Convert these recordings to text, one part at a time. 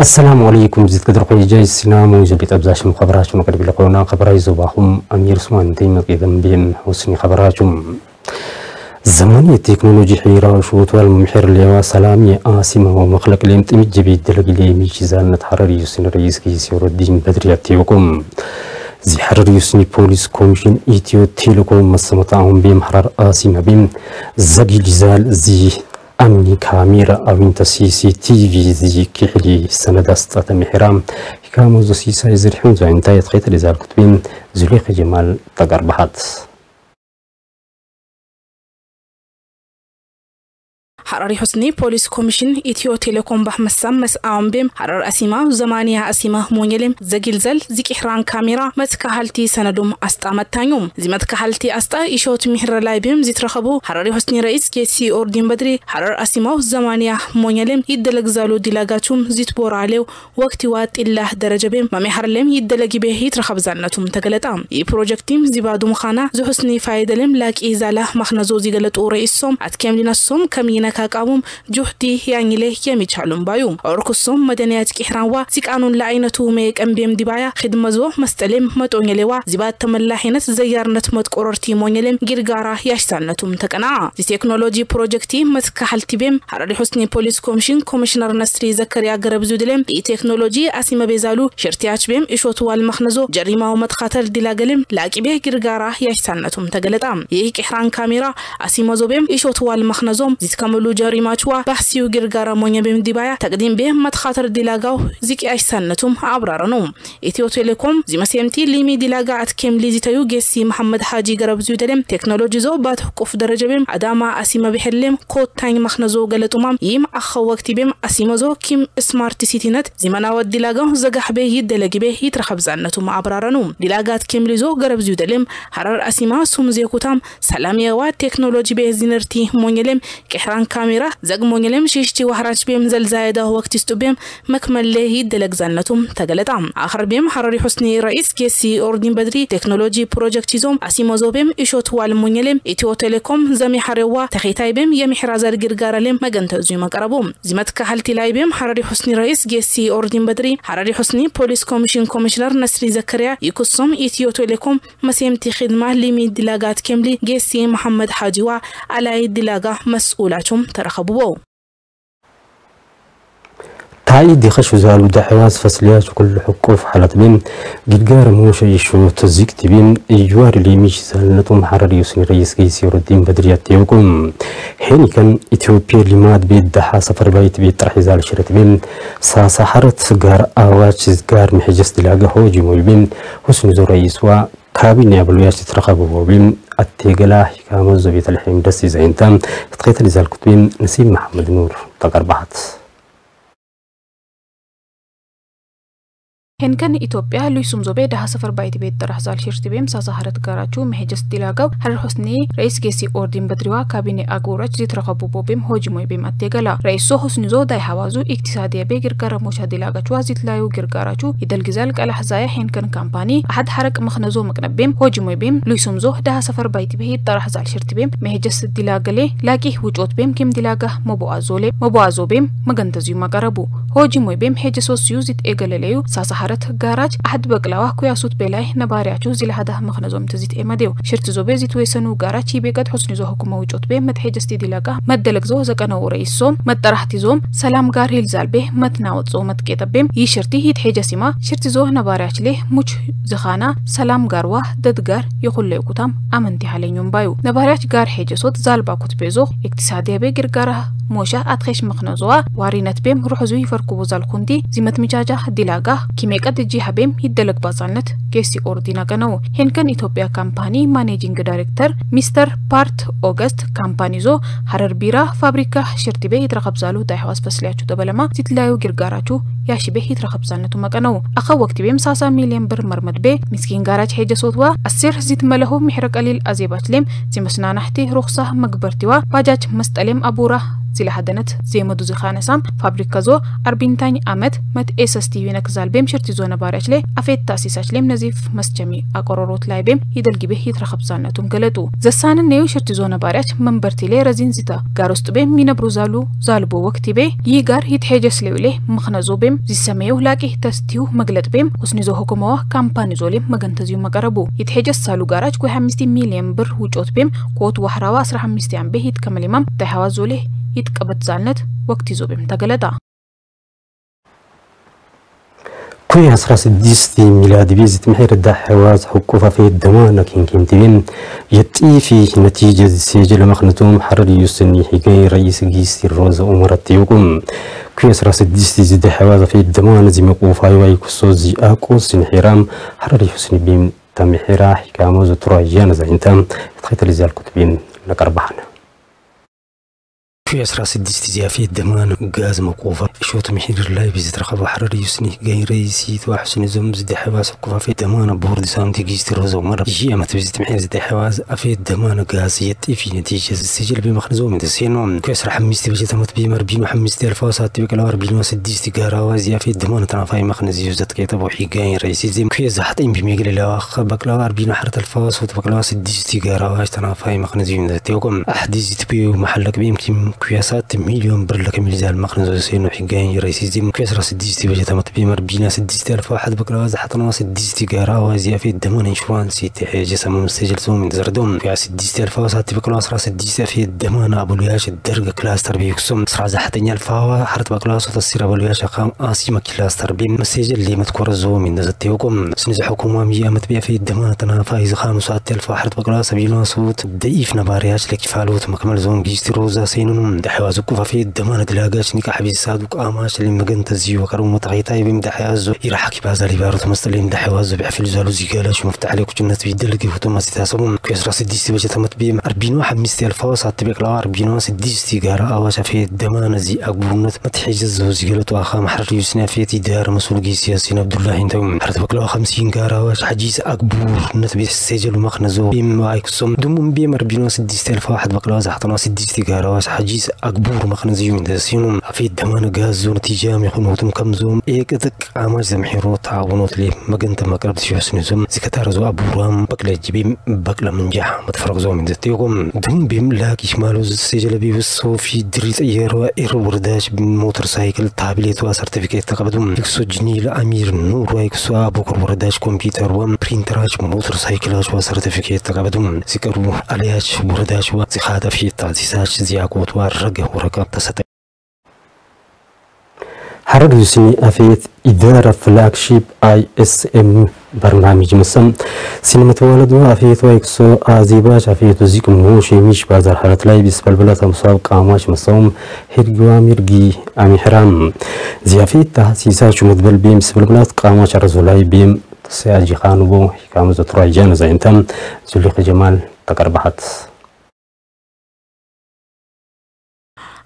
السلام عليكم. زيد قدر خوي جاي السلام وجبت أبزاشم خبراتكم قد بلقونا خبراي زباهم. أمير سمان تيمة إذا بين حسن خبراتكم زمن التكنولوجي حيرة شوط والمحر اللي سلامي آسمة ومخلق اللي متمج جبيد دلق اللي ميجزان نتحرر يسن رئيس كيس الدين بدري أتيوكم زي حرر يسني بوليس كوميشن إيتيو تيلوكم. مسمتاهم بيم حرر آسمة بيم. زقي جزال زي سي تي في زي كحلي سند استطاع محرام. كامو زو سي ساي زرحون زو انتا يتخيط لزال كتبين. زليخ جمال تقر بحات حراري حسني بوليس كوميشن إثيو تيليكوم بحمسام مس بيم حرار أسيما زمانيا أسيما مونيلم زجلزل زيك إحران كاميرا متكهلتي سندوم أستا متانيوم زي متكهلتي أستا إيشوت مهر لايبيم زي ترخبو حراري حسني رئيس كيسي أوردين بدري حرار أسيما زمانيا مونيلم يدلق زالو ديلاغاتوم زيت بور عليو وقت وات إله درجة بيم ما محرلم يدلق به يترخب زانتوم تقلتام إي بروجكتيم زي بعدو مخانا زو حسني فايدلم لاك إيزاله مخنزو زي قلت أورئيسهم أتكام لنا السوم كمينك ካቃቡም ጁህዲ ያኝሌ የሚቻሉም ባዩ። ኦርኩሶም መደንያት ቂሕራንዋ ዚቃኑን ለአይነቱ መየቀንቤም ዲባያ ክድመዞ መስጠሌም መጦኘሌዋ ዚባት ተመላሒነት ዘያርነት መጥቆረርቲ ሞኘሌም ጊርጋራ ያሽሳነቱም ተቀና። ቴክኖሎጂ ፕሮጀክቲ መትካሓልቲቤም ሓረሪ ሑስኒ ፖሊስ ኮሚሽን ኮሚሽነር ነስሪ ዘከርያ ገረብዙ ድሌም ቴክኖሎጂ አሲመ ቤዛሉ ሽርቲያች ቤም እሾትዋል መክነዞ ጀሪማው መትኻተል ዲላገሌም ላቂቤ ጊርጋራ ያሽሳነቱም ተገለጣ። ይህ ቂሕራን ካሜራ አሲመዞቤም እሾትዋል መክነዞም ዚትከምሉ ጀሪማችዋ ባህሲው ግርጋራ ሞኘ ቤም ዲባያ ተቅዲም ቤ መትኻተር ዲላጋው ዚቂ አይሳነቱም አብራረ ነው ኢትዮ ቴሌኮም ዚመሴምቲ ሊሚ ዲላጋ አትኬም ሊዚተዩ ጌሲ መሐመድ ሓጂ ገረብዙ ደለም ቴክኖሎጂ ዞ ባት ሕቁፍ ደረጀ ቤም አዳማ አሲመ ብሕሌም ኮታኝ መኽነዞ ገለጡማም ይም አኸ ወቅቲ ቤም አሲመዞ ኪም ስማርት ሲቲነት ዚመናወት ዲላጋው ዘጋሕ ቤ ይደለጊ ቤ ይትረኸብ ዛነቱም አብራረ ነው ዲላጋ አትኬም ሊዞ ገረብዙ ደለም ሐረር አሲማ ሱም ዜኩታም ሰላም የዋ ቴክኖሎጂ ቤ ዚነርቲ ሞኘሌም ቅሕራን ካሜራ ዘግሞኝለም ሽሽቲ ዋሕራች ቤም ዘልዛየዳ ወቅት ይስጡ ቤም መክመሌ ይደለግ ዛነቱም ተገለጣ አኽር ቤም ሐረሪ ሑስኒ ረኢስ ጌሲ ኦርዲን በድሪ ቴክኖሎጂ ፕሮጀክት ይዞም አሲሞዞ ቤም እሾት ዋልሞኝሌም ኢትዮ ቴሌኮም ዘሚሐሬዋ ተኺታይ ቤም የሚሕራ ዘርግር ጋረሌም መገንተዙ መቀረቡ ዚመትካ ሀልቲ ላይ ቤም ሐረሪ ሑስኒ ረኢስ ጌሲ ኦርዲን በድሪ ሐረሪ ሑስኒ ፖሊስ ኮሚሽን ኮሚሽነር ነስሪ ዘከርያ ይኩሶም ኢትዮ ቴሌኮም መሴምቲ ኺድማ ሊሚ ዲላጋት ኬምሊ ጌሲ መሐመድ ሓጂዋ አላይ ዲላጋ መስኡላቸውም لهم ترخبوا تعيد خش زال دحواز فصليات وكل حقوف حالات بين جدجار موش يشو تزيك تبين. إجوار اللي ميش سالنتهم حرر يوسن رئيس كيسي ردين بدريات تيوكم. حين كان إثيوبيا اللي ماد بيت دحا سفر بيت بيت رح يزال شرط بين. ساسا حرت سجار آوات سجار محجز تلاقى هوجي مول بين حسن زو رئيس و كابين يابلوياش تترقبوا بين التيجلا حكامة زبيت الحين دسي زينتام تقيت لزال كتبين نسيم محمد نور تقربحت هنكن إثيوبيا لويسوم زوبي ده سفر بايت بيت درح زال شرتي بيم ساسا هرت غاراچو مهجس ديلاغو هر حسني رئيس جيسي اوردين بدروا كابيني اغورچ دي ترخبو بوبيم هوجي موي بيم اتيغلا رئيس حسني زو داي حوازو اقتصادي بي غرغر موشا ديلاغچو ازيت لايو غرغراچو يدل غزال قال حزايا هنكن كامباني احد حرق مخنزو مقنبيم هوجي موي بيم لويسوم زو ده سفر بايت بيت درح زال شرتي بيم مهجس ديلاغلي لاكي وجوت بيم كيم ديلاغا مبوازولي مبوازو بيم مغنتزيو مقربو هوجي موي بيم هجسو سيوزيت ايغلليو ساسا ኣረት ጋራጅ ኣሕድ በቅላዋ ኩያሱት ቤላይ ነባርያችሁ ዚላሃዳ ምኽነዞም ትዚት ኤመዴው። ሽርት ዞቤ ዚትወሰኑ ጋራች ይቤቀት ሑስኒ ዞህኩመ ውጮት ቤ መትሄጀስቲ ዲለጋ መደለግ ዞ ዘቀነው ረይሶም መጠራህቲ ዞም ሰላም ጋር ሂልዛልቤ መትናወጾ መትቄጠቤም ይህ ሽርቲ ይትሄጀሲማ ሽርቲ ዞ ነባርያች ሌ ሙች ዝኻና ሰላም ጋርዋ ደድጋር የኹለዩ ኩታም ኣመንቲ ሃለኙም ባዩ። ነባርያች ጋር ሄጀሶት ዛልባ ኩትቤዞ ኤክትሳድያቤ ግርጋራ ሞሻ ኣትኸሽ ምኽነዞዋ ዋሪነት ቤም ሩሕዙ ይፈርክቡ ዛልኩንቲ ዚመትምቻጃ ዲላጋ ኪሜ meeqatti jii habeem hidda lagbaasaalnat keessi ordina qanawu henkan itoophiyaa kaampaanii maaneejingi daarektar mister paart oogast kaampaaniizo harar biiraa ፋብሪካ ሽርቲቤ ሂድራ ኸብዛሉ ፈስሊያችሁ ተበለማ ሲትለያዩ ጊርጋራችሁ ያሽቤ ሂድራ መቀነው። አኸ ወቅት ቤም ሳሳ ሚሊየን ብር መርመድቤ ምስኪን ጋራች ሄጀ ሶትዋ አስር ዚት መለሁ ሚሕረ ቀሊል አዜባችሌም ዚመስናናሕቲ ሩኽሳ መግበርቲዋ ባጃጅ መስጠሌም አቡራ ዚለሃደነት ዜመዱ ዝኻነሳም ፋብሪካ ዞ አርቢንታኝ ዓመት መት ኤስስቲቪ ነክዛልቤም ሽርቲ ቲ ዞነ ባርያች ላይ አፌታ ሲሳች ላይም ነዚፍ መስጀሚ አቆሮሮት ላይ ቤም ይደል ጊቤ ይትረኸብዛነቱም ገለጡ። ዘሳንን ነዩ ሽርቲ ዞነ ባርያች መንበርቲ ላይ ረዚን ዚታ ጋር ውስጥ ቤም ሚነብሩ ዛሉ ዛልቦ ወቅቲ ቤ ይህ ጋር ይትሄጀ ስሌዩ ላይ ምክነዞ ቤም ዚሰሜዩ ላቂ ተስቲዩ መግለጥ ቤም ሁስኒዞ ህኩመዋ ካምፓኒ ዞ ሌም መገንተዚዩ መቀረቡ። ይትሄጀ ሳሉ ጋራች ጎይ 5 ሚሊዮን ብር ውጮት ቤም ኮት ዋህራዋ 15 ያም ቤ ይትከመሊማም ታይሃዋ ዞ ላይ ይትቀበት ዛልነት ወቅቲ ዞ ቤም ተገለጣ። كوي عشرة سديستي ميلاد بيزت محير الدا حواز حكوفة في كين كين تبين يتي في نتيجة سجل مخنتوم حرر يسني حكاية رئيس جيستي الروز أمرت يوكم كوي عشرة سديستي زد حواز في الدمان زي مقوفا يواي كسو زي أكو سن حرام حرر يسني بيم تم حرا حكامو زترا جانا زي انتام تخيط لزال كتبين لقربحنا في عشرة سدست زيافية دمان غاز مقوفة. شوط محير لاي بيزت رخب حرر يسني غاي رئيسي تو حسن زم زد حواس قوفة في دمان بورد سام تيجيست روز ومر جي أما تبيزت محير زد حواس. افي دمان غاز يتي في نتيجة السجل بمخنزو من تسينو في عشرة حمستي بجي تمت بيمر بيما حمستي الفاسات تبك الار بيما سدست غارا زيافية دمان تنافاي مخنز يوزت كي تبو حي غاي رئيسي زم في زحطين بميقل لا اخ بكلار بيما حرت الفاس وتبكلار سدست غارا تنافاي مخنز يوزت يوكم احديزي تبيو محلك بيمكن كياسات مليون بر لك ميزان مخنز سينو حقان رئيسي زي كسرة سديستي بجا تمت بيمر بينا سديستي ألف واحد بكرة حطنا سديستي قارا وزي في الدمان انشورانسي تحي جسم مستجل سوم من زردوم. في سديستي ألف وساتي بكرة سرا سديستي في الدمان أبو الياش الدرجة كلاستر بيكسوم. سرا زحتني الفاوة حرت بكرة صوت السيرة أبو الياش قام آسي ما كلاستر بين مسجل اللي متكور زوم من زتيوكم سنز حكومة مية متبيع في الدمان تنا فايز خان ساتي ألف واحد بكرة سبيلنا صوت ضعيف نبارياش لك فالوت مكمل زوم جيستي روزا سينون دحواز كوفا في الدمان دلاقاش نيكا حبيس صادق آماش اللي مقن تزيو وكرو متغيطاي بمدح يازو يرحك بارو تمست اللي مدح يوازو بحفل زالو زيقالاش ومفتح عليك وجنة بيدلقي وتما ستاسبون كيس راس ديستي بجا تمت بيم. أربين واحد مستي الفاوس هاتبك لا أربين واحد ديستي قارا آواشا في الدمان زي أقبونت متحجز زيقالتو أخا محرر يوسنا في تدار مسؤول سياسي عبد الله انتو حرتبك لا خمسين قارا واش حجيز أقبور نتبي السجل ومخنزو بيم وايكسوم دمون بيم أربين واحد ديستي الفا واحد بقلا زحطنا سديستي قارا واش حجيز أقبور مخنزو من داسينوم في الدمان غازو نتيجة يخونو تم كمزوم إيك ذك عماج زمحيرو تعاونوت لي. ما قربت شو سنزوم زكتار زو أبورام. بقلا جبيم بقلا منجح متفرق زو من دتيوكم دم بيم لاك شمالو سجل بي بسو في دريت إيرو. اير ورداش موتور سايكل. تابلت وسيرتيفيكيت تقبدوم يكسو جنيل أمير نور. ويكسو أبوكر ورداش كمبيوتر وم برينتراج موتور سايكلاش وسيرتيفيكيت تقبدوم سكرو علياش ورداش وزخادة في تعزيزاش زياقوت ورقه ورقة تسطي حرر يسني أفيت إدارة فلاك شيب آي إس إم برنامج مسم سينما تولد أفيت ويكسو آزيباش أفيت وزيك موشي ميش بازار حالت لاي بس بلبلة مساو قاماش مسوم هرقوا ميرقي أمي حرام زي أفيت تحسيسات شو مدبل بيم سبلبلة قاماش رزولاي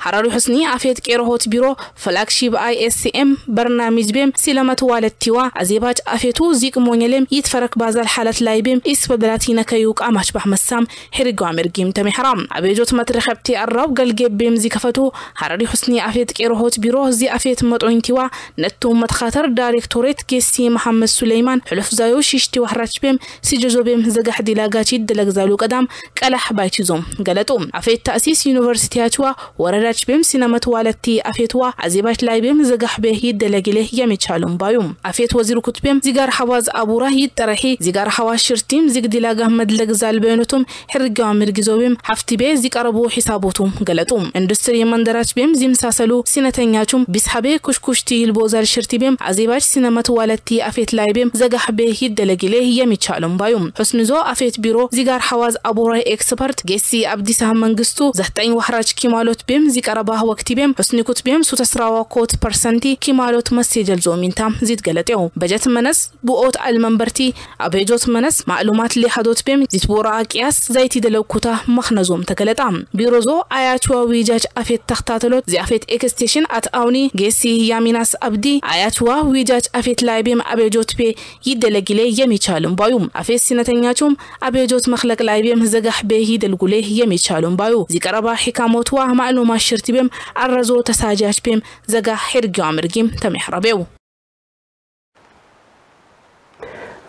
حراري حسني عفيت كيروهوت بيرو فلاكشيب آي إس سي إم برنامج بيم سلامة والدتيوا عزيبات عفيتو زيك مونيلم يتفرق بازال حالة لاي بيم إس بدلاتينا كيوك أماش بحمسام حرقو عمر جيم تمي حرام. عبيجوت مترخبتي الرب قال جيب بيم زي كفتو حراري حسني عفيت كيروهوت بيرو زي عفيت مطعينتيوا نتو متخاطر دايركتوريت كيسي محمد سليمان حلف زايو شيشتي وحراج بيم سيجزو بيم زقح دلاغاتي دلق زالو قدام قلح بايتيزوم قالتو عفيت تأسيس يونيفرسيتياتوا ورد ወረዳች ቤም ሲነመት ዋለቲ አፌትዋ አዜባች ላይ ቤም ዘጋህ ቤ ይደለግሌ የሚቻሉም ባዩም አፌት ወዚሩ ኩትቤም ዚጋር ሐዋዝ አቡራ ይጠረሒ ዚጋር ሐዋዝ ሽርቲም ዚግዲላጋ መድለግ ዛልበኑቱም ሕርጋዋ ምርጊዞ ቤም ሀፍቲ ቤ ዚቀረቡ ሒሳቦቱም ገለጡም ኢንዱስትሪ መንደራች ቤም ዚምሳሰሉ ሲነተኛቹም ቢስሐቤ ኩሽኩሽቲ ይልቦ ዛል ሽርቲ ቤም አዜባች ሲነመት ዋለቲ አፌት ላይ ቤም ዘጋህ ቤ ይደለግሌ የሚቻሉም ባዩም ሑስንዞ አፌት ቢሮ ዚጋር ሐዋዝ አቡራ ኤክስፐርት ጌሲ አብዲሳ መንግስቱ ዘጠኝ ዋሕራች ኪማሎት ቤም كربا هو كتبهم حسن كتبهم سو تسراوا كوت برسنتي كمالوت مسيجل زومينتا زيد قلتيهم. بجت منس بوقوت المنبرتي أبيجوت منس معلومات اللي حدوت بهم زيت بورا قياس زيتي دلو كوتا مخنزوم تكلتا بيروزو آياتوا ويجاج أفيت تختاتلوت زي أفيت إكستيشن أت أوني جيسي ياميناس أبدي. آياتوا ويجاج أفيت لايبيم أبيجوت بي يدلقلي يميشالم بايوم. أفيت سنتنياتهم أبيجوت مخلق لايبيم زغح به يدلقلي يميشالم بايو. زي كربا حكاموتوا معلومات شرتي بيم عرزو تساجاش بيم زقا حرقي عمرقيم تمحر بيو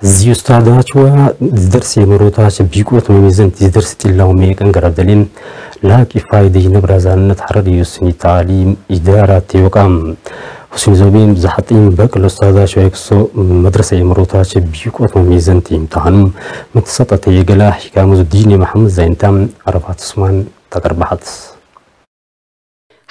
زيوستادات و درس مروتاش بيقوت مميزن تدرس تلاومي كنقرب دلين لاكي فايدة نبرزان نتحرر يوسني تعليم إدارة وقام حسين زوبين زحطين بك الأستاذة شويكسو مدرسة مروتاش بيقوت مميزن تيمتحن متسطة تيقلا حكام الدين محمد زينتام عرفات سمان تقربحت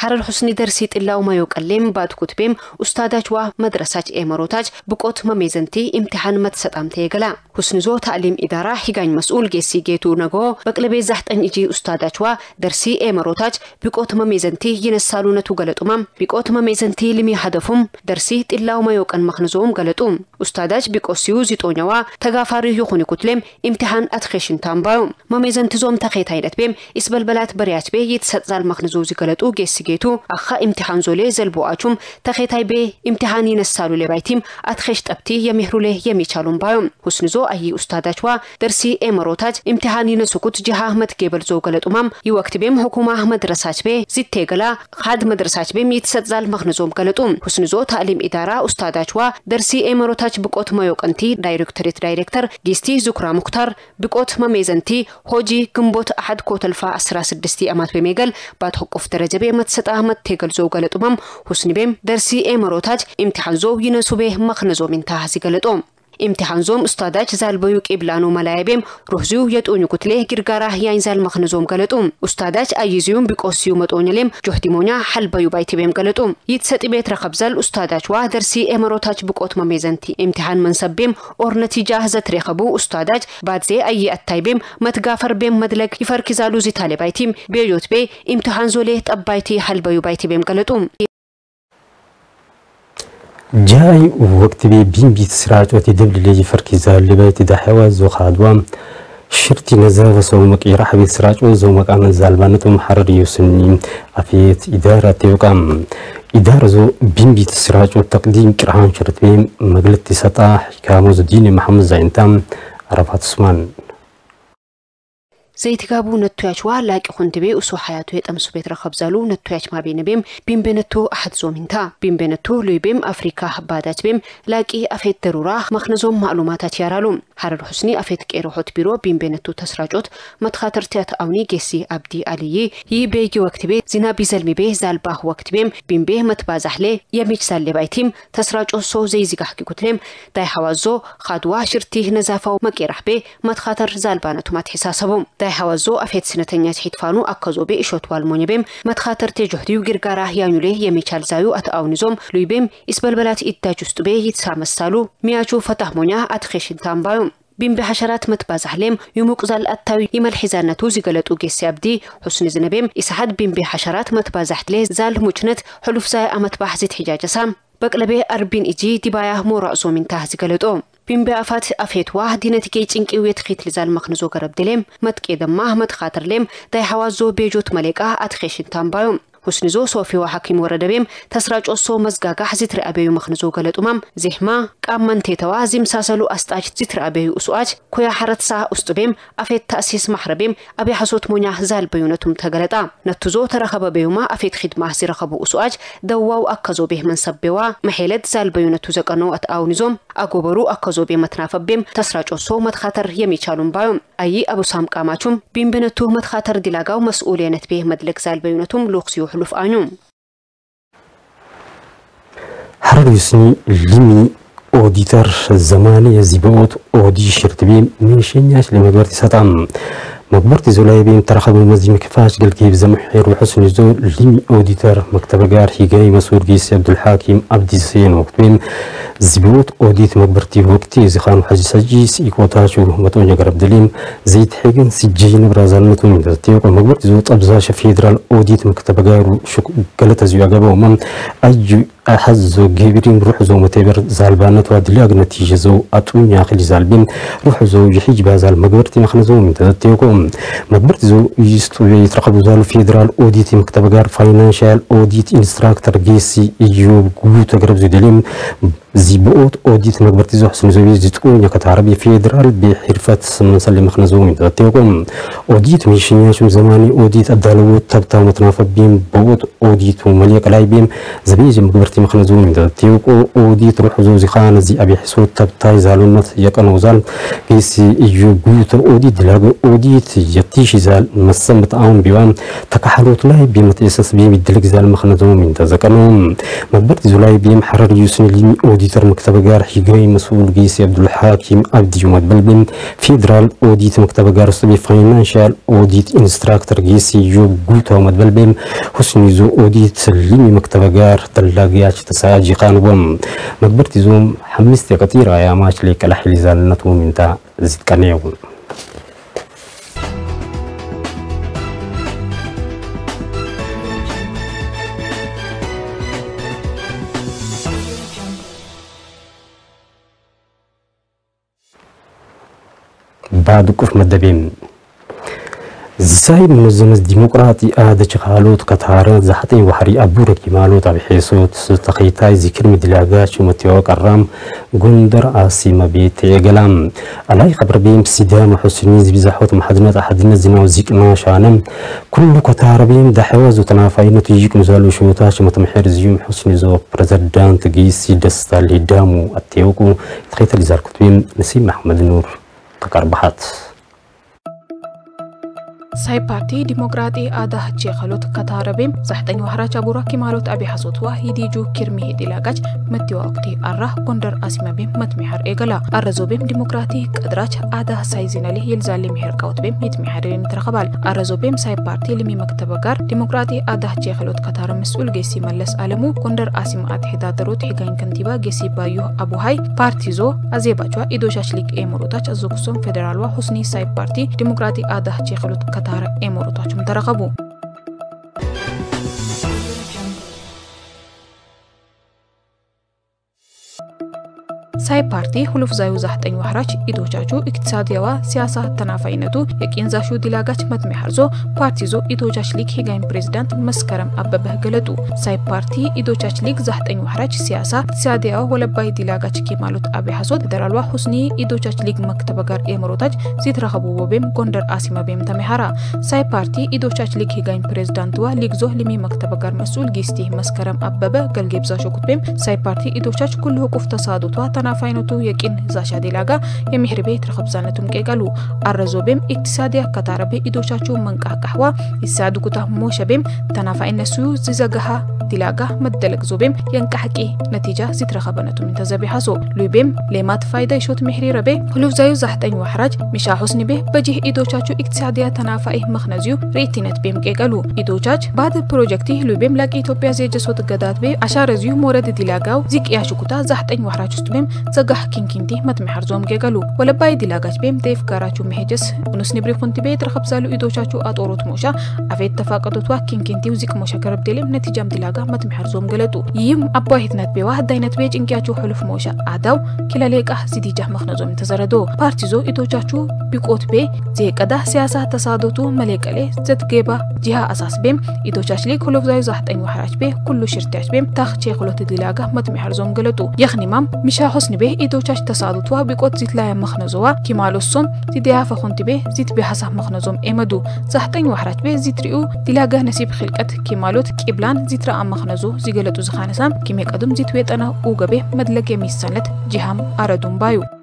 حرر حسني درسيت إلا وما يقلم بعد کتبم كتبهم أستاذات ومدرسات إماراتات بقوت مميزنتي امتحان مت متسطام تیگلا. حسن زو تعلیم إدارة حيقان مسؤول جيسي جيتو نغو بقلبي زحت أن إجي أستاذات ودرسي إماراتات بقوت مميزنتي ينسالو نتو غلطومام بقوت مميزنتي لمي هدفهم درسيت إلا وما يقن مخنزوهم غلطوم أستاذات بقوسيو زيتونيوا تغافاري يخوني کتلم امتحان أتخشن تنبايوم مميزنتي زوم تخيتاينت بيم إسبلبلات بريات بي يتسطزال مخنزو زيقلطو گسی ጌቱ አኻ ኢምትሓን ዞሌ ዘልቦአቹም ተኼታይ ቤ ኢምትሓን ይነሳሉ ሌባይቲም አትኼሽ ጠብቲ የሚህሩሌ የሚቻሉም ባዮም ሁስንዞ አይ ኡስታዳችዋ ደርሲ ኤመሮታች ኢምትሓን ይነሱኩት ጅሃ መትጌበል ዞ ገለጡማም ይወክት ቤም ሁኩማ መድረሳች ቤ ዚቴገላ ኻድ መድረሳች ቤም ይትሰጥዛል መኽንዞም ገለጡ ሁስንዞ ታዕሊም ኢዳራ ኡስታዳችዋ ደርሲ ኤመሮታች ብቆት መዮቀንቲ ዳይሬክተሬት ዳይሬክተር ጊስቲ ዙክራ ሙክታር ብቆት መሜዘንቲ ሆጂ ግንቦት አሐድ ኮተልፋ 16 አማት በሜገል ባትሕቁፍ ደረጀ ቤ መትሰ ሰጣመት ተገልዞ ገለጡማም ሁስኒ ቤም ደርሲ امتحان زوم استاداج زال بيوك إبلانو ملايبيم روحزيو يتونيو كتليه جرقاره ينزال مخنزوم قلتوم. استاداج أيزيوم بيك أسيو جوه جهديمونيا حل بيو بايتبيم قلتوم. ست ابيت رخب زال استاداج واه درسي امرو تاج بيك أتما ميزنتي. امتحان منسبيم اور نتيجة هزت ريخبو استاداج بعد زي أي التايبيم متقافر بيم مدلق مدلك يفركزالو زي تالي بايتيم. بيوت بي امتحان زوليه تب بايتي حل بيو بايتبيم قلتوم. جاي وقت بي بين بيت سراج وتي دبل لي فركي زال بيت دا حواز وخادوا شرتي نزاغ سو مكي راح بيت سراج وزو مكان زالبانتو محرر يوسني. أفيت إدارة تيوكام. إدارة زو بين بيت سراج وتقديم كرهان شرط بي مجلتي سطاح كاموز الدين محمد زينتام. عرفات اسمان ዘይትጋቡ ነቶያች ዋ ላቂ ኹንድቤ እሱ ሓያቱ የጠምሱ ቤት ረኸብዛሉ ነቶያች ማቤነቤም ቢምቤነቶ ኣሓት ዞሚንታ ቢምቤነቶ ሉይቤም አፍሪካ ባዳች ቤም ላቂ አፌት ደሩራ መኽነዞም ማዕሉማታት ያራሉ ሓረር ሑስኒ አፌት ቄሮሖት ቢሮ ቢምቤነቶ ተስራጮት መትኻተርትያት አውኒ ጌሲ አብዲ አልይ ይህ ቤጊ ወቅት ቤ ዚና ቢዘልሚ ቤ ዛልባህ ወቅት ቤም ቢምቤ መትባዛሕሌ የሚች ሳሌ ባይቲም ተስራጮት ሶ ዘይዚጋሕኪ ኩትሌም ዳይ ሓዋዞ ኻድዋ ሽርቲ ነዛፋው መቄራሕ ቤ መትኻተር ዛልባነቱማት ሒሳሰቦም ዳይ ሓዋዞ አፌት ስነተኛች ሒትፋኑ አከዞቤ እሾት ዋልሞኘቤም መትኻተርቴ ጆህዲዩ ግርጋራ ያኙሌ የሚቻል ዛዩ አትአውኒዞም ሉይቤም ኢስበልበላት ኢዳጅ ውስጡ ቤ ይትሳመሳሉ ሚያቹ ፈታህ ሞኛ አትኼሽን ታምባዩም ቢምቢ ሓሸራት መትባዛሕሌም ይሙቅ ዛልአታዊ ይመልሒዛነቱ ዝገለጡ ጌሲ አብዲ ሑስኒ ዝነበም ኢሳሓድ ቢምቢ ሓሸራት መትባዛሕትሌ ዛል ሙችነት ሕሉፍ ዛይ ኣመትባሕ ዝትሕጃጀሳም በቅለቤ አርቢን እጂ ዲባያ ሞራእሶ ሚንታህ ዝገለጦ ቢምቢ አፋት አፌትዋ ዲነትጌ ጭንቂው የትኺት ልዛል መኽንዞ ገረብድሌም መጥቄ ደማ መትኻትርሌም ዳይ ሓዋዞ ቤጆት መሌቃ አትኼሽን ታምባዮም ሁስኒዞ ሶፊዋ ሐኪም ወረደቤም ተስራጮሶ መዝጋጋሕ ዝትረአበዩ መኽንዞ ገለጡማም ዜሕማ ቃም መንቴተዋ ዚምሳሰሉ አስጣች ዝትረአበዩ እሱአች ኮያ ሓረትሳ ውስጡቤም አፌት ተእሲስ ማሕረቤም አብያ ሓሶት ሞኛ ዛልበዩነቱም ተገለጣ። ነቱዞ ተረኸበበዩማ አፌት ኺድማ ዝረኸቡ እሱአች ደዋው አከዞቤህ መንሰቤዋ መሄለት ዛልበዩነቱ ዘቀኖ አትአውኒዞም አጎበሩ አከዞቤ መትናፈቤም ተስራጮሶ መትኻተር የሚቻሉም ባዮም። አይ አቡሳም ቃማቹም ቢምብነቱ መትኻተር ዲላጋው መስኡልየነት ቤህ መድለክ ዛልበዩነቱም ሎክሲዩ حلوف آنيوم حرر يسني لمي أوديتر زماني يزيبوت أودي شرتبي ميشينياش لمقبرتي سطام مقبرتي زولاي بين ترخب المزي مكفاش قال كيف زمحير وحسن زول. لمي أوديتر مكتب قار حيقاي مسؤول قيس عبد الحاكم عبد السين وقتين. زبوت أوديت مقبرتي وقتي. زخان حاجي سجيس إيكوتاشو متونيا قرب دليم. زيت حيقن سجين برازال متونيا دتيوق مقبرتي زوت أبزاش فيدرال أوديت مكتب قار شك قلت زيو من أجو أحزو جيبرين روح زو متبر زالبانات وادلاق نتيجة زو أتوين يا أخي زالبين روح زو يحيج بازال مقبرتي مخنزو من تدتيوكم. مقبرتي زو يستو يترقبو زالو فيدرال أوديت مكتب قار فاينانشال أوديت إنستراكتر جيسي إيو قوتو قرب زو دليم. زيبوت أوديت مقبرتي زو حسن زوي زيتكون يكتعربي فيدرال بحرفة منسل مخنزو من تغطيكم أوديت ميشينيا شم زماني أوديت أبدالوت تبتا متنافب بيم بوت أوديت ومليك لاي بيم. زبيج مقبرتي مخنزو من تغطيكو أوديت روح زوزي خان زي أبي حسود تبتا زالونت يقنو زال كيسي إيجو قوت أوديت دلاغو أوديت يتيشي زال مسم متعاون بيوان. تكحلوت لاي بيم تيسس بيم يدلق زال مخنزو من تزكنو مقبرتي زولاي بيم حرر يوسن ليمي أوديتر مكتب جار حجاي مسؤول جيسي عبد الحاكم عبد جماد بلبن. فيدرال أوديت مكتب جار سبي فاينانشال أوديت إنستراكتور جيسي جو جوتا مد بلبن. حسني زو أوديت ليمي مكتب جار تلاقياش تساجي قانبم مقبرتي زوم حمستي كثير يا ماش ليك لحلي زالنتو من تا زيد كنيوم بعد كف مدبين. زاي منظمة ديمقراطي آدة شخالوت قطارة زحتين وحري أبورك مالوت أبي حيسوت ستقيتاي ذكر مدلاغا شمتيو قرام قندر آسيما بيت يقلام ألاي خبر بيم سيدان وحسنين بزحوت محدنات أحدنا زنا وزيكنا شانم. كل قطارة بيم دحواز وتنافاين تيجيك مزالو شوتا شمتمحير زيوم حسني زو برزدان تقيسي دستا لدامو أتيوكو. تخيط لزار كتبين نسيم محمد نور. ke karbohidrat ሳይ ፓርቲ ዲሞክራጢ ኣዳ ህቼ ኸሎት ከታረቤ ዛሕጠኝ ዋሕራች ኣቡራኪ ማሎት ኣብ ሓሶትዋ ሂዲጁ ኪርሚሄድ ኢላጋች መትዋቅቲ ኣራ ጎንደር ኣሲመቤም መትሚሐር ኤገላ። ኣረዞቤም ዲሞክራቲ ቀድራች ኣዳ ሳይ ዚነሊ የልዛሊ ምሄር ቃወትቤም ይትሚሐድሬም ትረኸባል። ኣረዞቤም ሳይ ፓርቲ ልሚ መክተበ ጋር ዲሞክራጢ ኣዳ ህቼ ኸሎት ከታረ ምስኡል ጌሲ መለስ ኣለሙ ጎንደር ኣሲም ኣትሒዳደሮት ሒጋኝ ከንቲባ ጌሲ ባዩህ ኣቡሃይ ፓርቲ ዞ ኣዜባቿ ኢዶሻሽሊክ ኤምሮታች ኣዘኩሶም ፌደራልዋ ሁስኒ ሳይ ፓርቲ ዲሞክራቲ ኣዳ ህቼ ኸሎት қатары эмуру точум таракабу ሳይ ፓርቲ ሁሉፍ ዛዩ ዛሕጠኝ ዋሕራች ኢዶቻቹ ኢክትሳድያዋ ሲያሳ ተናፋይነቱ የቂንዛሹ ዲላጋች መትሜ ሐርዞ ፓርቲዞ ኢዶቻች ሊግ ሂጋኝ ፕሬዚዳንት መስከረም አበበህ ገለጡ። ሳይ ፓርቲ ኢዶቻች ሊግ ዛሕጠኝ ዋሕራች ሲያሳ ኢክትሳድያዋ ወለባይ ዲላጋች ኬማሎት አቤ ሐሶት ደራልዋ ሁስኒ ኢዶቻች ሊግ መክተበ ጋር ኤምሮታች ዚትረኸቡ ቦቤም ጎንደር አሲመ ቤም ተሜሃራ ሳይ ፓርቲ ኢዶቻች ሊግ ሂጋኝ ፕሬዚዳንትዋ ሊግዞ ልሚ መክተበ ጋር መስኡል ጊስቲ መስከረም አበበ ገልጌብዛ ሾኩት ቤም ሳይ ፓርቲ ኢዶቻች ኩሉ ህቁፍ ተሳዱቷ ተናፋይነቱ የቂን ዛሻ ዴላጋ የሚሕር ቤት ረኸብዛነቱም ቄቀሉ አረዞቤም ኢክትሳዲያ ከታረቤ ኢዶቻችሁ መንቃቃሕዋ ይሳዱ ኩታ ሞሸቤም ተናፋይነሱ ዝዘገሃ ዲላጋ መደለግ ዞቤም የንቃሕቂ ነቲጃ zitrakabanatu minta zabihaso luibem lemat fayda ishot mihri rabe huluf zayu zahtany wahraj misha husni be bajih idochachu iktisadiya tanafaih makhnaziyu ሪቲነት ቤም ቄቀሉ ኢዶቻች ባድ ፕሮጀክቲ ሉቤም ላቂ ኢትዮጵያ ዜጀሶት ገዳት ቤ አሻረዚዩ ሞረድ ዲላጋው ዚቅ ያሽኩታ ዛህጠኝ ዋህራች ውስጥ ቤም tsagah kinkinti mat meharzom gegalu wala bay dilagach bem tef karachu mehejes unus nibri kunti beyt rakhabsalu idochachu at orut musha afet tafaqatu twa kinkinti uzik musha karab dilim netijam dilaga mat meharzom galatu yim abba hitnat be wahad dainat bej inkiachu huluf musha adaw kilaleka zidijah makhnazom tazarado partizo idochachu biqot be zeqada siyasa tasadotu malekale zetgeba jiha asas bem idochachli khuluf zay zahtani wahrach be kullu shirtach bem takh che khulot dilaga mat meharzom galatu yakhni mam misha husn به ایدو چش تصادت و بیکوت زیت لای مخنزوا کی مالوسون تیده ها فخونت به زیت به حسح مخنزوم. امدو زحتن وحرت به زیت ریو دلاغه نصیب خلقت کی مالوت زیت را ام مخنزو. زیگلتو زخانسام کی میقدم زیت ویت أنا اوگه به مدلگه میسنلت جهام اردون بایو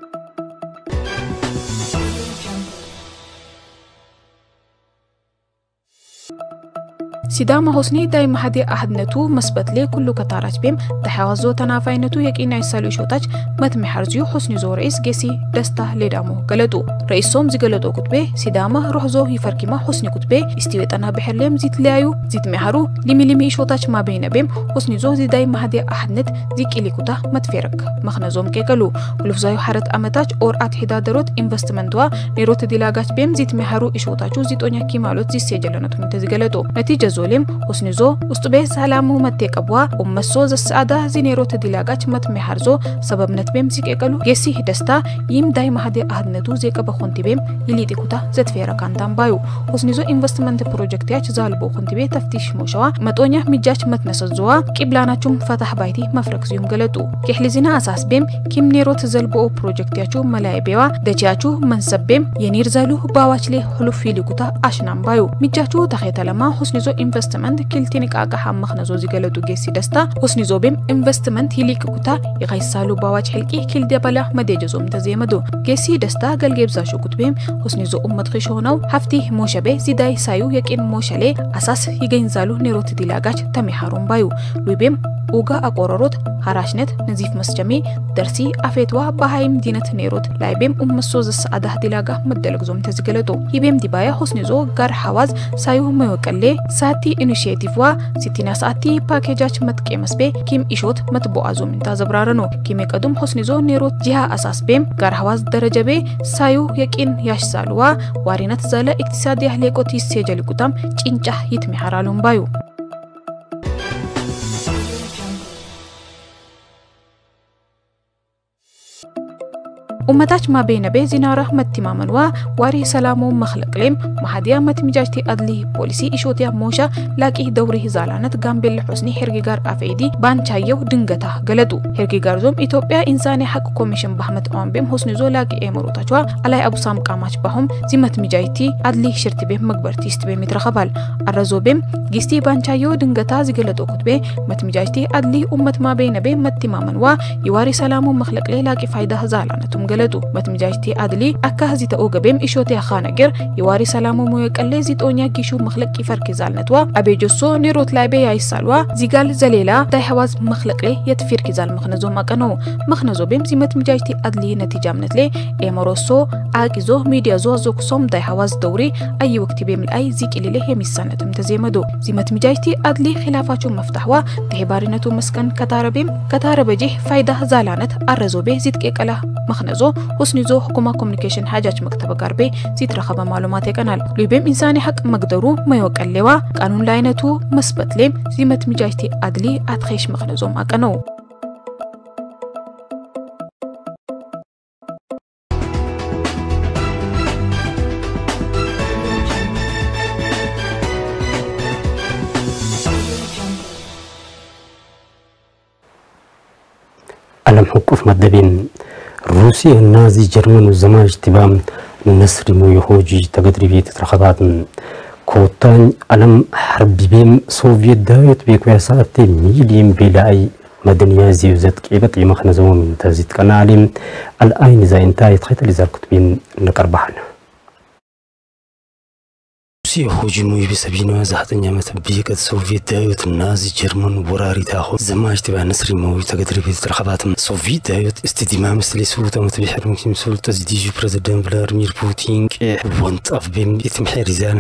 ሲዳማ ሆስኒ ዳይ ማሐዴ አህድነቱ መስበትሌ ኩሉ ከታራች ቤም ተሐዋዞ ተናፋይነቱ የቂና ይሳሉ ሾታች መትሚ ሆስኒ ዞ ረኢስ ጌሲ ደስታ ሌዳሞ ገለጡ። ረኢሶም ዝገለጦ ኩትቤ ሲዳማ ሮሕዞ ይፈርኪማ ሆስኒ ኩትቤ እስቲዌጠና ብሕርሌም ዚትለያዩ ዚትሚሐሩ ሊሚ ሊሚ ሾታች ማበይነ ቤም ሆስኒ ዞ ዚዳይ ማሐዴ አህድነት ዚቂሊኩታ መትፌረክ መኽነዞም ቄቀሉ። ሁሉፍዛዩ ሐረት አመታች ኦር አትሒዳደሮት ኢንቨስትመንትዋ ኔሮት ዲላጋች ቤም ዚትሚሐሩ ኢሾታቹ ዚጦኛ ኪማሎት ዚሴጀለነቱም ተዚገለጦ ነቲጀ ዞ waliin usnizoo ustubee saalaamu mattee qabwaa ummassoo zassa'adaa zineeroo tadilaaqaach matme harzoo sababነት ቤም ሲቀቀሉ የሲህ ደስታ ይም ዳይ ማህደ አህድነቱ ዜቀበ ሆንቲ ቤም ይሊጥ ኩታ ዘትፌራ ካንታን ባዩ። ሆስኒዞ ኢንቨስትመንት ፕሮጀክቲያች ዛልቦ ሆንቲ ቤ ተፍቲሽ ሞሸዋ መጦኛ ሚጃች መትነሰዝዋ ቂብላናቹም ፈታህ ባይቲ መፍረክ ዚዩም ገለጡ። ኬሕሊዚና አሳስ ቤም ኪም ኔሮት ዘልቦ ፕሮጀክቲያቹ መላይ ቤዋ ደቺያቹ መንሰብ ቤም የኒር ዘሉ ባዋችሌ ሁሉፍ ይሊኩታ አሽናም ባዩ። ሚጃቹ ተኼተለማ ሆስኒዞ ኢንቨ ኢንቨስትመንት ኪልቲኒ ቃቃሓ መኽነዞ ዚገለጡ ጌሲ ደስታ ሁስኒዞ ቤም ኢንቨስትመንት ይሊቅኩታ ይኸይሳሉ ባዋች ሕልቂ ኪል ደበላ መዴጀዞም ተዜመዶ ጌሲ ደስታ ገልጌብዛ ሹኩት ቤም ሁስኒዞ ኡመት ሆነው ሀፍቲ ሞሸቤ ዚዳይ ሳዩ የቂን ሞሸሌ አሳስ ይገኝዛሉ ኔሮት ዲላጋች ተሚሃሩም ባዩ። ሉቤም ኡጋ አቆረሮት ሀራሽነት ነዚፍ መስጀሜ ደርሲ አፌትዋ በሃይም ዲነት ኔሮት ላይቤም ኡመሶ ዘሰአዳህ ዲላጋ መደለግዞም ተዝገለጦ ሂቤም ዲባያ ሆስኒዞ ጋር ሐዋዝ ሳዩ መወቀሌ ቶቲ ኢኒሺዬቲቭዋ ሲቲና ሰአቲ ፓኬጃች መጥቄ መስቤ ኪም ኢሾት መት ቦአዞ ሚንታ ዘብራረ ነው ኪሜ ቀዱም ሆስኒዞ ኔሮት ጂሃ አሳስቤም ጋር ሀዋዝ ደረጀቤ ሳዩ የቂን ያሽሳሉዋ ዋሪነት ዘለ ኢክትሳድ ያህሌቆት ይሴጀሊቁታም ጭንጫ ይትሚሐራሉም ባዩ ኡመታች ማቤነቤ ዚናራ መቲማመንዋ ዋሪ ሰላሙ መክለቅሌም ማሃዲያ መትሚጃጅቲ አድሊ ፖሊሲ ኢሾቲያ ሞሻ ላቂ ደውሪ ዛላነት ጋምቤል ሑስኒ ሄርጊጋር አፌዲ ባንቻየው ድንገታ ገለጡ ሄርጊጋር ዞም ኢትዮጵያ ኢንሳኔ ሐቅ ኮሚሽን ባህመት ኦንቤም ሆስኒዞ ላቂ ኤምሮታችዋ አላይ አቡሳም ቃማች ባሁም ዚመት ሚጃይቲ አድሊ ሽርቲ ቤም መግበርቲ ስት ቤም ይትረኸባል አረዞቤም ጊስቲ ባንቻየው ድንገታ ዚገለጦ ኩትቤ መትሚጃይቲ አድሊ ኡመት ማቤነቤ መቲማመንዋ የዋሪ ሰላሙ መክለቅሌ ላቂ ፋይዳ ዛላነቱም ገለጡ በትምጃጅቲ አድሊ አካ ህዚ ተኡ እሾቴ አኻ ነገር የዋሪ ሰላሙ ሞየ ቀሌ ዚ ጦኛ ጊሹ መክለቅ ይፈርኪዛልነትዋ አቤጆሶ ኔሮት ላይቤ ያይሳልዋ ዚጋል ዘሌላ ታይ ሐዋዝ መክለቅሌ የትፊርኪዛል መክነዞ ማቀኖ። መክነዞ ቤም ዚ በትምጃጅቲ አድሊ ነቲጃምነትሌ ኤሞሮሶ አቂዞ ሚዲያ ዞ ዞክሶም ታይ ሐዋዝ ደውሪ አይ ወቅቲ ቤም ልአይ ዚ ቅሊሌ የሚሳነትም ተዜመዶ። ዚ በትምጃጅቲ አድሊ ኺላፋቸው መፍታህዋ ተሄባሪነቱ መስከን ከታረቤም ከታረበጄ ፋይዳ ዛላነት አረዞቤ ዚጥቄ ቀላ መክነዞ ሆስኒ ዞ ሕኩማ ኮሚኒኬሽን ሓጃጅ መክተበ ጋርቤ ሲትረኸበ ማሉማት የቀናል። ሉቤም ኢንሳኒ ሓቅ መግደሩ መይወቀሌዋ ቃኑን ላይነቱ መስበትሌም ዚመት ሚጃይቲ ኣድሊ ኣትኸይሽ መኽነዞም ኣቀነው አለም ሕቁፍ መደቢን روسيا النازي جرمن وزمان اجتبام نسر ميهوجي تقدري تترخبات كوتان ألم حرب بيم سوفيت دايت بيكويا ساعتي ميليم بلاي مدنيا زي وزت كيبت يمخنا زوم تازيت كناليم الآين زين تايت خيت اللي زار كتبين نقربحنا بسيحوجي الميبسة بينو زحطنيا متبيك السوفيت دايوت النازي جرمن وراري تاخو زماش تبع نسري موي تقدر بيت رخبات من السوفيت دايوت استدمام سلي سلطة متبيح ممكن سلطة زديجو بريزيدنت پوتین که وانت اف بيم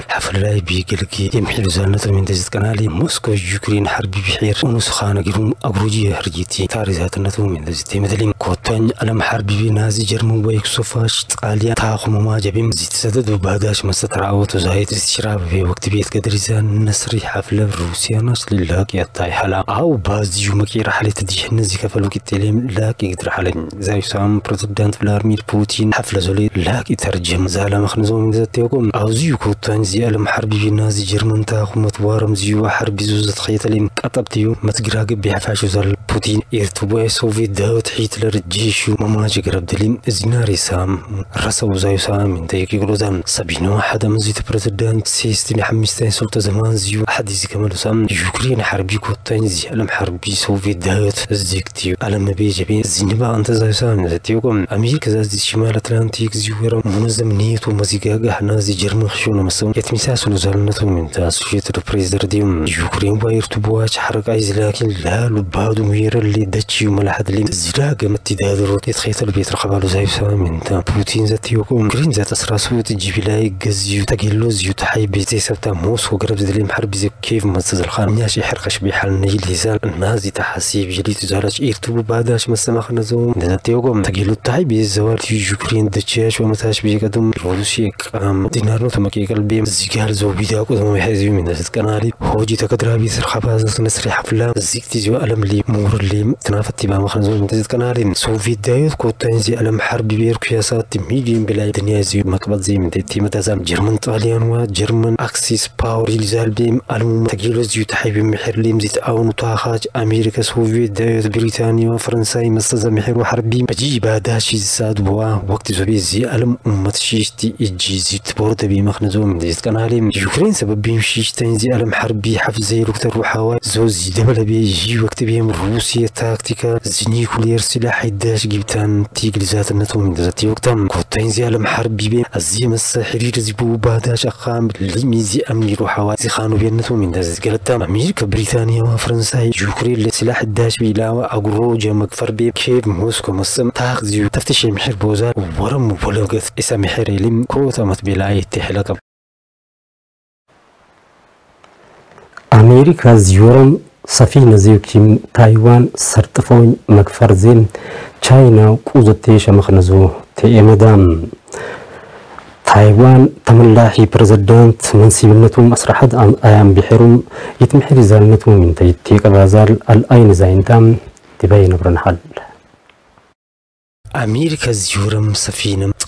حفر رای بیگل که بيقلك يمحي رزان من دزت كنالي موسكو يوكرين حرب بحير ونسخانا قلوم اقروجي هرجيتي تاريزات النتو من دزتي مثلين كوتوين الم حرب بنازي جرمن ويكسوفاش تقاليا تاخو مما جبيم زيت سدد وبهداش مسترعوت وزايت شراب في وقت بيت كدريزان نسري حفلة روسيا ناس للاك يا طايحة لا. أو باز يوم كي رحلة تديح تدي حنزي كفل وقت تليم لاك يقدر حالين زي سام بروتدانت فلارمير بوتين حفلة زولي. لاك يترجم زالا مخنزو من ذات يقوم أو زيو كوتان زي ألم حربي بنازي جرمن تاخو متوارم زيو حربي زوز تخيط لي. قطبتيو متقراقب بيحفاشو زال بوتين. إرتبوي سوفي داوت حيتلر الجيشو مماجي قرب دليم زيناري سام. رسو زي سام من تيكي قلو زام سبينو حدا مزيت بروتدانت سيستني حمستين سلطة زمان زيو. أحد زي كمال وسام. يوكرين حربي كوتين زي. ألم حربي سوفيت دايت زيكتيو ألم بيجي بين زينبا أنت زي سام. زيتيوكم أمريكا زي شمال أتلانتيك زيو. يرى منظم نيت ومزيقا حنا زي جرم خشونا مسون يتمساس لزالنتو من تاسوشيت البريزدر ديوم. يوكرين بايرتو بواج حرق عايز لكن لا لبادو مير اللي دتشي ملاحد اللي زلاقة متدادرو يتخيط البيت رقبالو زي سام. من تا بوتين زيتيوكم كرين زي تسراسو تجيبي لاي جزيو تقيلو زيو. تحي تحي بيزي سبتا موسكو قرب زدليم حرب زي كيف مزز الخان نياشي حرقش بيحال نجي الهزال النازي تحسيب جلي تزالج إيرتو باداش مسمخ نزوم. داتيوغم تقيلو تحي بيزوال تي يوكرين دتشاش ومتاش بيجي قدم روسيا قام دينار نو تمكي قلبي. زيقال زو بيدا قدم يحيزيو من دست كنالي هوجي تكدرا بيسر خبازة نسري حفلة زيك تيجو ألم لي. مور لي. تنافت تبا مخنزو من دست كنالي سوفيت دايوت كوتين زي ألم حرب بيركو ياسات ميديم بلاي. دنيا زي مكبت زي من دي. متازام جرمن طاليان و جرمن اكسيس باور يلزال بيم ألم تقيلو زيو تحي بمحر ليم زيت أون تاخاج أمريكا سوفيت دايوت بريطانيا وفرنسا مستزا محر وحربي بجي باداشي زاد بوا وقت زوبي زي ألم أمت شيشتي إجي زيت بورد بي مخنزو من ديست كان هالي يوكرين سبب بيم شيشتين زي ألم حربي حفز زي لوكتر وحاوا زو زي دبل بي جي وقت بيم روسيا تاكتيكا زي نيكولير سلاح داش جبتان تيجل ذات النتو من ذات وقتام كوتين زي ألم حربي بيم الزي مس حرير زي بو باداش أقام لي زي أمني روحوا زي خانو بينتو من ذات قالتام أمريكا بريطانيا وفرنسا يوكرين لسلاح داش بيلاوا أقرو جامك فربي. كيف موسكو مسم تاخ زيو. تفتش محر بوزار ورم بلوغت إسا محر لم كوتا متبلاي تحلقم أمريكا زيورم سفينة زيوكيم تايوان سرطفون مكفرزين. تشاينا قوزتيش مخنزو. تيمدام تايوان تملاحي برزدانت منسيبنتهم أسرحد أيام بحرم يتمحري زالنتهم من تيتيك بازال الأين زاينتام تبين برنحل. أمريكا زيورم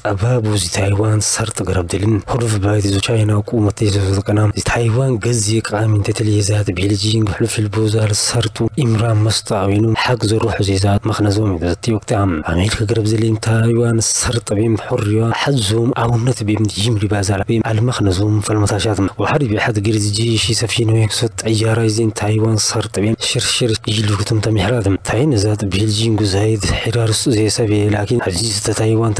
أبابو زي تايوان سرط قرب دلن حرف بايد زو تشاينا وقومة تيزو زقنام زي تايوان قزي قامين تتليزات بيلجين حلف البوزار سرطو إمران مستعوينو. حق زو روح زيزات مخنزوم ذاتي وقت عام أمريكا قرب زلين تايوان سرط بيم حرية حزوم عاونت بيم جيمري بازال بيم المخنزوم فالمتاشات وحربي حد قرز جيشي سفينة يكسوت عيارة زين تايوان سرط بيم. شرشر يجلو كتم تمحرادم تاين زات بيلجين قزايد حرارس زي سبي لكن عزيزة تايوان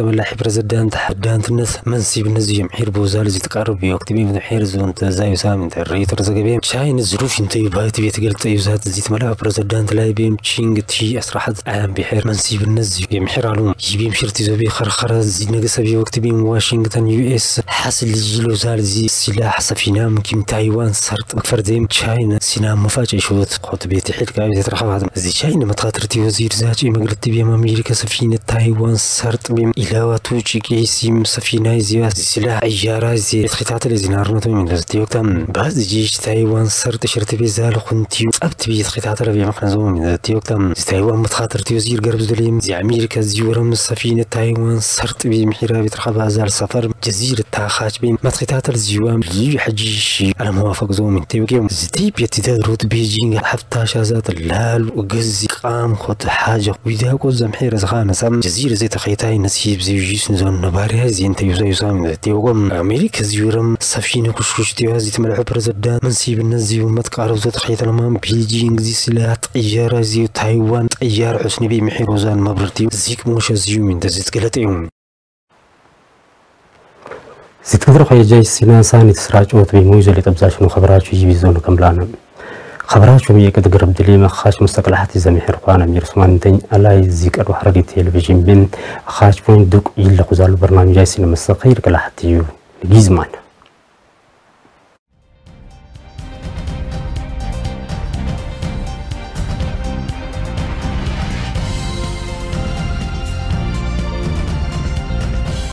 تملاحي برزدان تحدان تنس منسي بالنزي محير بوزال زي تقرب يوقت بيم محير زون تزايو سامن تريت رزق بيم. شاين الظروف انتي بايت بيت قلت يوزات زي تملا برزدان تلاي بيم. تشينغ تي أسرحت عام بحير منسي بالنزي محير علوم. يبيم شرتي زبي خرخرة زي نقص بي وقت بيم. واشنطن يو إس حاصل جيلو زال زي سلاح سفينة ممكن تايوان صرت فرديم تشاين سينا مفاجئ شوت قوت بيت حيل كاي زي ترخب زي تشاين متخاطرتي وزير زاجي مقلت بيم أمريكا سفينة تايوان صرت بيم. إلاوة توجي كيسيم سفينة زي سلاح عيارة زي خطات اللي زنارنتو من لزتي وقتام بعد جيش تايوان صرت شرت بي زال خنتي أبت بي خطات اللي مخنزو من لزتي وقتام زي تايوان متخاطرتي وزير قرب زليم. زي أمريكا زي ورم سفينة تايوان صرت بي محيرا بترخب زال سفر. جزيرة تاخاج بي. متخطات الزيوام لي حجيشي على موافق زو من تيوكيوم زتي بيتداد رود بيجينغ حتى شازات اللال. وقزي قام خد حاجة. ويداكو زمحيرة زخانة سام جزيرة زي تخيتاي نسيب زي جيس نزون نباريها زي انت يوزا من تيوكم أمريكا زيورم سفينة كشكش تيوها زي تملعب برزدان منسيب النزي ومتقارب زو تخيط المام بيجينغ زي سلاح طيارة زي تايوان طيار حسني بي محير وزان مبرتي زيك موشا زيو من دزيت قلتيهم ستقدر خي جاي سينا ساني تسراج اوت بي مويزة اللي تبزاش نو خبرات يجي بيزون كملانا. خبرات شو قد قرب دلي ما خاش حتى زمي حرقانا مير سمان تين ألاي زيك ارو حرقي تلفزيون بين خاش بوين دوك يلا خزال برنامج سينا مستقير كلا حتى يو جيزمان